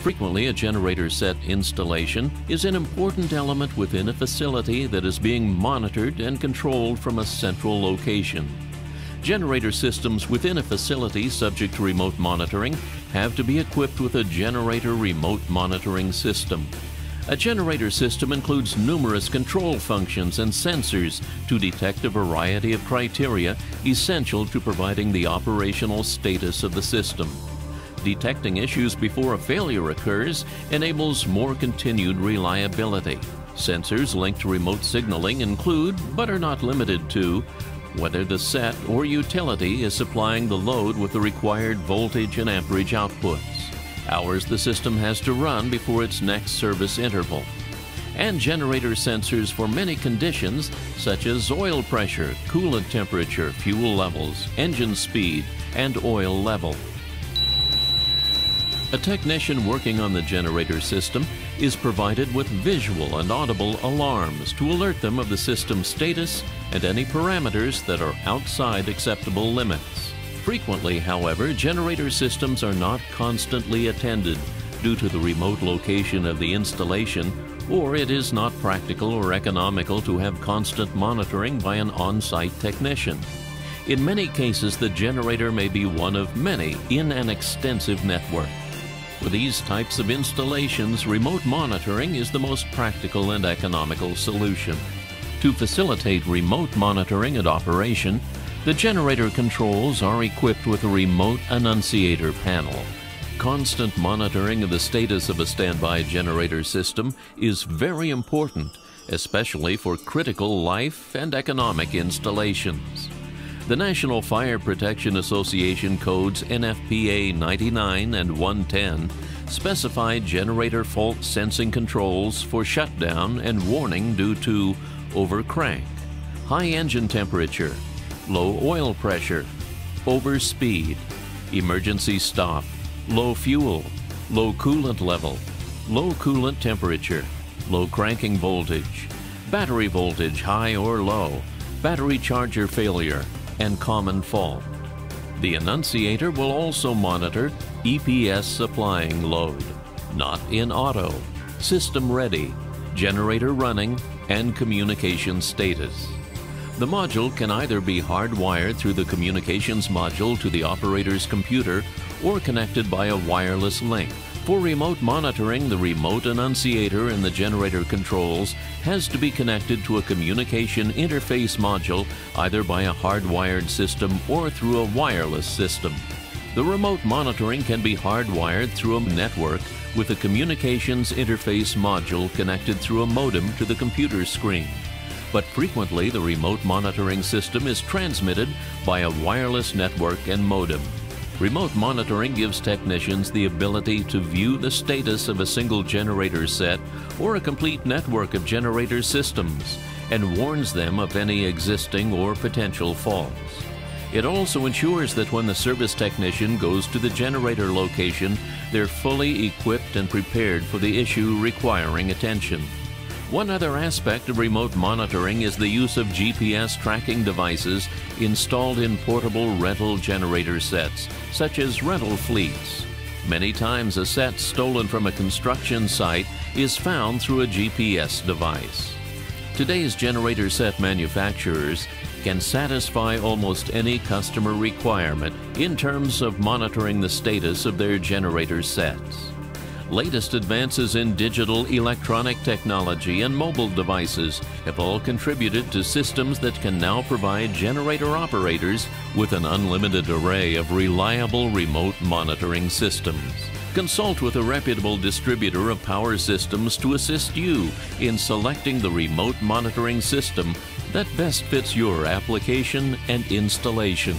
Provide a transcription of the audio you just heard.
Frequently, a generator set installation is an important element within a facility that is being monitored and controlled from a central location. Generator systems within a facility subject to remote monitoring have to be equipped with a generator remote monitoring system. A generator system includes numerous control functions and sensors to detect a variety of criteria essential to providing the operational status of the system. Detecting issues before a failure occurs enables more continued reliability. Sensors linked to remote signaling include, but are not limited to, whether the set or utility is supplying the load with the required voltage and amperage outputs, hours the system has to run before its next service interval, and generator sensors for many conditions such as oil pressure, coolant temperature, fuel levels, engine speed, and oil level. A technician working on the generator system is provided with visual and audible alarms to alert them of the system status and any parameters that are outside acceptable limits. Frequently, however, generator systems are not constantly attended due to the remote location of the installation or it is not practical or economical to have constant monitoring by an on-site technician. In many cases, the generator may be one of many in an extensive network. For these types of installations, remote monitoring is the most practical and economical solution. To facilitate remote monitoring and operation, the generator controls are equipped with a remote annunciator panel. Constant monitoring of the status of a standby generator system is very important, especially for critical life and economic installations. The National Fire Protection Association codes NFPA 99 and 110 specify generator fault sensing controls for shutdown and warning due to overcrank, high engine temperature, low oil pressure, overspeed, emergency stop, low fuel, low coolant level, low coolant temperature, low cranking voltage, battery voltage high or low, battery charger failure, and common fault. The annunciator will also monitor EPS supplying load, not in auto, system ready, generator running, and communication status. The module can either be hardwired through the communications module to the operator's computer or connected by a wireless link. For remote monitoring, the remote annunciator in the generator controls has to be connected to a communication interface module either by a hardwired system or through a wireless system. The remote monitoring can be hardwired through a network with a communications interface module connected through a modem to the computer screen. But frequently, the remote monitoring system is transmitted by a wireless network and modem. Remote monitoring gives technicians the ability to view the status of a single generator set or a complete network of generator systems and warns them of any existing or potential faults. It also ensures that when the service technician goes to the generator location, they're fully equipped and prepared for the issue requiring attention. One other aspect of remote monitoring is the use of GPS tracking devices installed in portable rental generator sets, such as rental fleets. Many times a set stolen from a construction site is found through a GPS device. Today's generator set manufacturers can satisfy almost any customer requirement in terms of monitoring the status of their generator sets latest advances in digital electronic technology and mobile devices have all contributed to systems that can now provide generator operators with an unlimited array of reliable remote monitoring systems. Consult with a reputable distributor of power systems to assist you in selecting the remote monitoring system that best fits your application and installation.